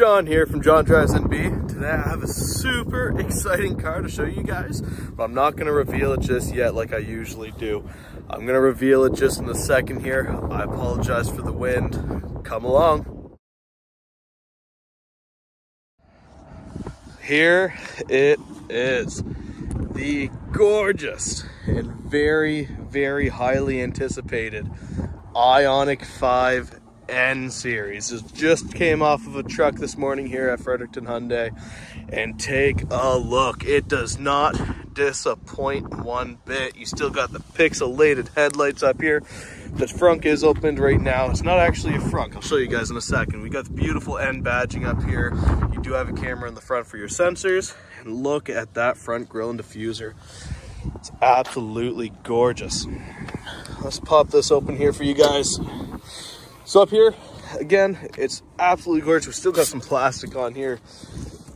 Jon here from Jon Drives NB. Today I have a super exciting car to show you guys, but I'm not gonna reveal it just yet like I usually do. I'm gonna reveal it just in a second here. I apologize for the wind. Come along. Here it is. The gorgeous and very, very highly anticipated Ioniq 5 N series. It just came off of a truck this morning here at Fredericton Hyundai. And take a look. It does not disappoint one bit. You still got the pixelated headlights up here. The frunk is opened right now. It's not actually a frunk. I'll show you guys in a second. We got the beautiful N badging up here. You do have a camera in the front for your sensors. And look at that front grille and diffuser. It's absolutely gorgeous. Let's pop this open here for you guys. So up here, again, it's absolutely gorgeous. We still got some plastic on here.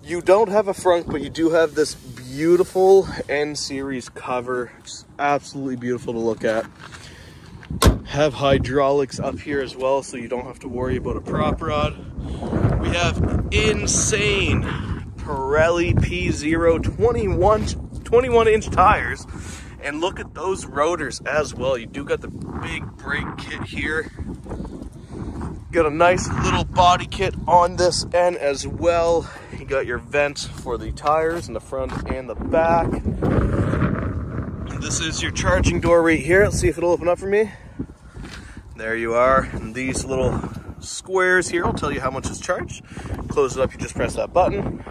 You don't have a front, but you do have this beautiful N-Series cover. It's absolutely beautiful to look at. Have hydraulics up here as well, so you don't have to worry about a prop rod. We have insane Pirelli P0 21, 21 inch tires. And look at those rotors as well. You do got the big brake kit here. Got a nice little body kit on this end as well. You got your vents for the tires in the front and the back. This is your charging door right here. Let's see if it'll open up for me. There you are. And these little squares here will tell you how much is charged. Close it up, you just press that button.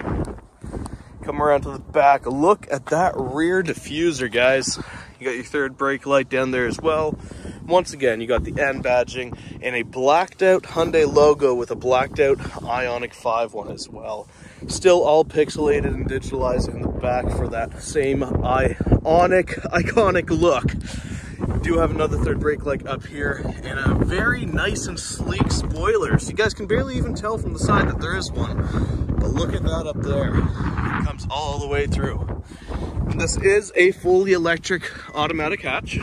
Come around to the back. Look at that rear diffuser, guys. You got your third brake light down there as well. Once again, you got the N badging and a blacked out Hyundai logo with a blacked out Ioniq 5 one as well. Still all pixelated and digitalized in the back for that same Ioniq, iconic look. Do have another third brake light up here and a very nice and sleek spoiler. So you guys can barely even tell from the side that there is one. But look at that up there. It comes all the way through. And this is a fully electric automatic hatch.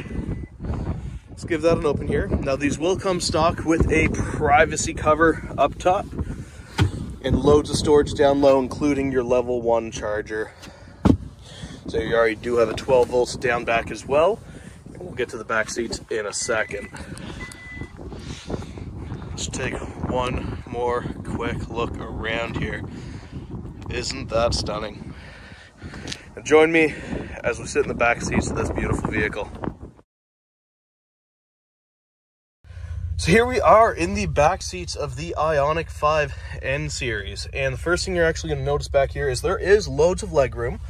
Give that an open here. Now these will come stock with a privacy cover up top and loads of storage down low, including your level one charger. So you already do have a 12 volts down back as well. And we'll get to the back seats in a second. Let's take one more quick look around here. Isn't that stunning? And join me as we sit in the back seats of this beautiful vehicle. So here we are in the back seats of the Ioniq 5 N series. And the first thing you're actually going to notice back here is there is loads of leg room.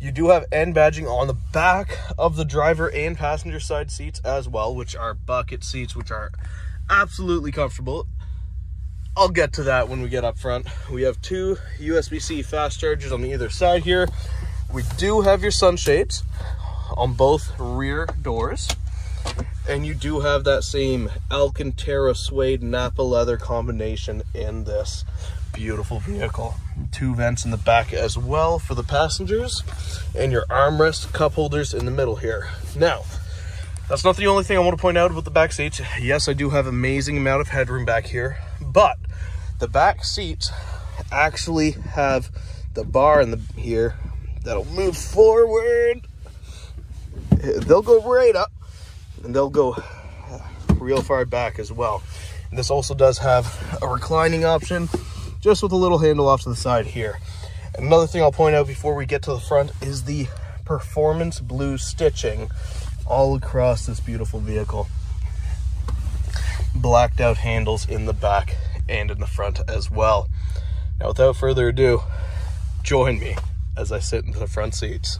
You do have N badging on the back of the driver and passenger side seats as well, which are bucket seats, which are absolutely comfortable. I'll get to that when we get up front. We have two USB-C fast chargers on either side here. We do have your sunshades on both rear doors. And you do have that same Alcantara suede Napa leather combination in this beautiful vehicle. Two vents in the back as well for the passengers and your armrest cup holders in the middle here. Now, that's not the only thing I want to point out about the back seats. Yes, I do have amazing amount of headroom back here, but the back seats actually have the bar in the here that'll move forward. They'll go right up and they'll go real far back as well. And this also does have a reclining option, just with a little handle off to the side here. Another thing I'll point out before we get to the front is the performance blue stitching all across this beautiful vehicle. Blacked out handles in the back and in the front as well. Now, without further ado, join me as I sit into the front seats.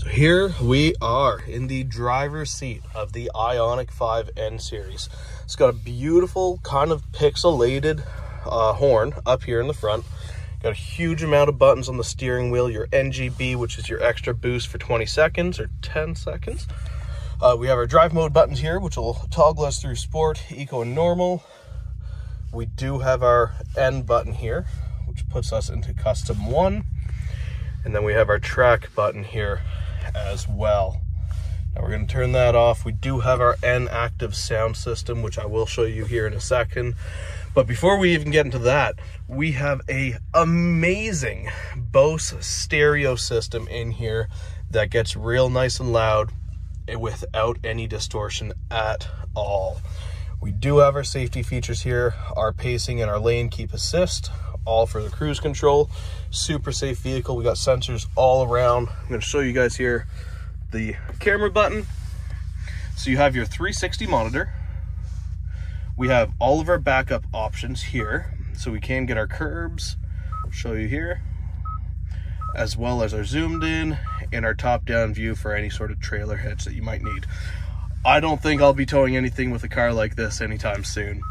So here we are in the driver's seat of the Ioniq 5 N series. It's got a beautiful kind of pixelated uh, horn up here in the front. Got a huge amount of buttons on the steering wheel. Your NGB, which is your extra boost for 20 seconds or 10 seconds. Uh, we have our drive mode buttons here, which will toggle us through sport, eco, and normal. We do have our N button here, which puts us into custom one. And then we have our track button here as well. Now we're going to turn that off. We do have our N active sound system, which I will show you here in a second. But before we even get into that, we have a amazing Bose stereo system in here that gets real nice and loud without any distortion at all. We do have our safety features here, our pacing and our lane keep assist, all for the cruise control. Super safe vehicle. We got sensors all around. I'm going to show you guys here the camera button. So you have your 360 monitor. We have all of our backup options here. So we can get our curbs, I'll show you here, as well as our zoomed in and our top down view for any sort of trailer hitch that you might need. I don't think I'll be towing anything with a car like this anytime soon.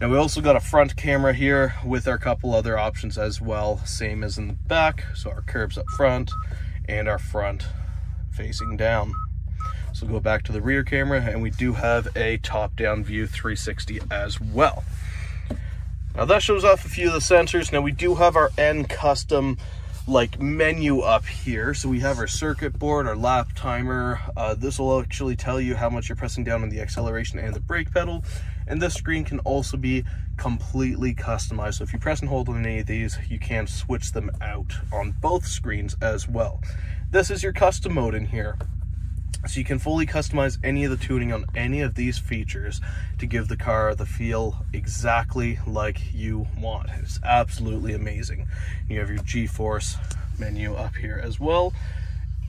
Now we also got a front camera here with our couple other options as well, same as in the back. So our curbs up front and our front facing down. So go back to the rear camera and we do have a top-down view 360 as well. Now that shows off a few of the sensors. Now we do have our N custom like menu up here. So we have our circuit board, our lap timer. Uh, this will actually tell you how much you're pressing down on the acceleration and the brake pedal. And this screen can also be completely customized. So if you press and hold on any of these, you can switch them out on both screens as well. This is your custom mode in here. So you can fully customize any of the tuning on any of these features to give the car the feel exactly like you want. It's absolutely amazing. You have your G-Force menu up here as well,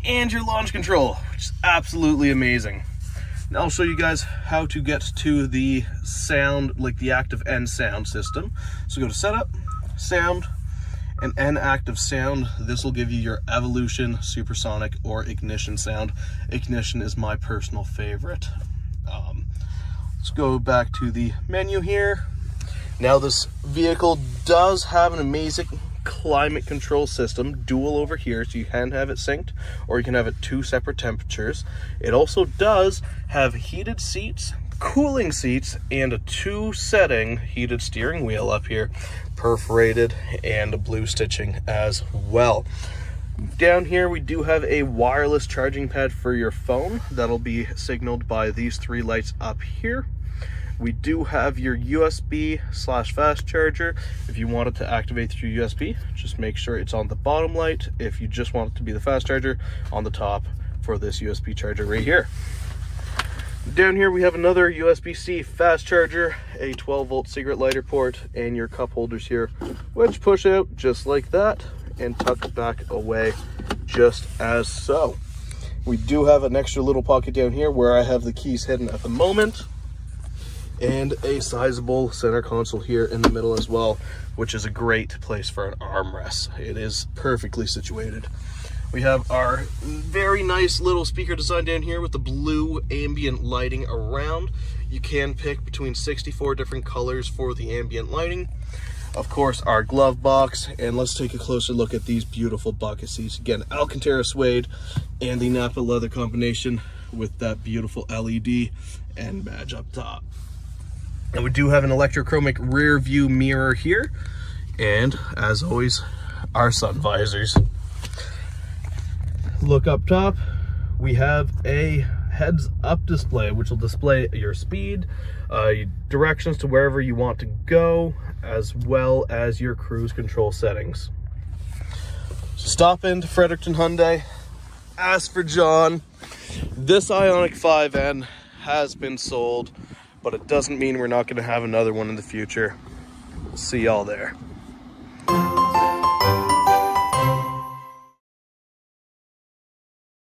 and your launch control, which is absolutely amazing. I'll show you guys how to get to the sound, like the active N sound system. So go to setup, sound, and N active sound. This will give you your evolution, supersonic, or ignition sound. Ignition is my personal favorite. Um, let's go back to the menu here. Now this vehicle does have an amazing climate control system, dual over here, so you can have it synced or you can have it two separate temperatures. It also does have heated seats, cooling seats, and a two setting heated steering wheel up here perforated and a blue stitching as well. Down here, we do have a wireless charging pad for your phone. That'll be signaled by these three lights up here. We do have your USB slash fast charger. If you want it to activate through USB, just make sure it's on the bottom light. If you just want it to be the fast charger, on the top for this USB charger right here. Down here we have another USB-C fast charger, a 12 volt cigarette lighter port, and your cup holders here, which push out just like that and tuck back away just as so. We do have an extra little pocket down here where I have the keys hidden at the moment and a sizable center console here in the middle as well, which is a great place for an armrest. It is perfectly situated. We have our very nice little speaker design down here with the blue ambient lighting around. You can pick between 64 different colors for the ambient lighting. Of course, our glove box, and let's take a closer look at these beautiful bucket seats. Again, Alcantara suede and the Napa leather combination with that beautiful LED and badge up top. And we do have an electrochromic rear view mirror here. And as always, our sun visors look up top, we have a heads up display, which will display your speed, uh, directions to wherever you want to go, as well as your cruise control settings. Stop into Fredericton Hyundai, ask for Jon. This Ioniq 5N has been sold, but it doesn't mean we're not gonna have another one in the future. See y'all there.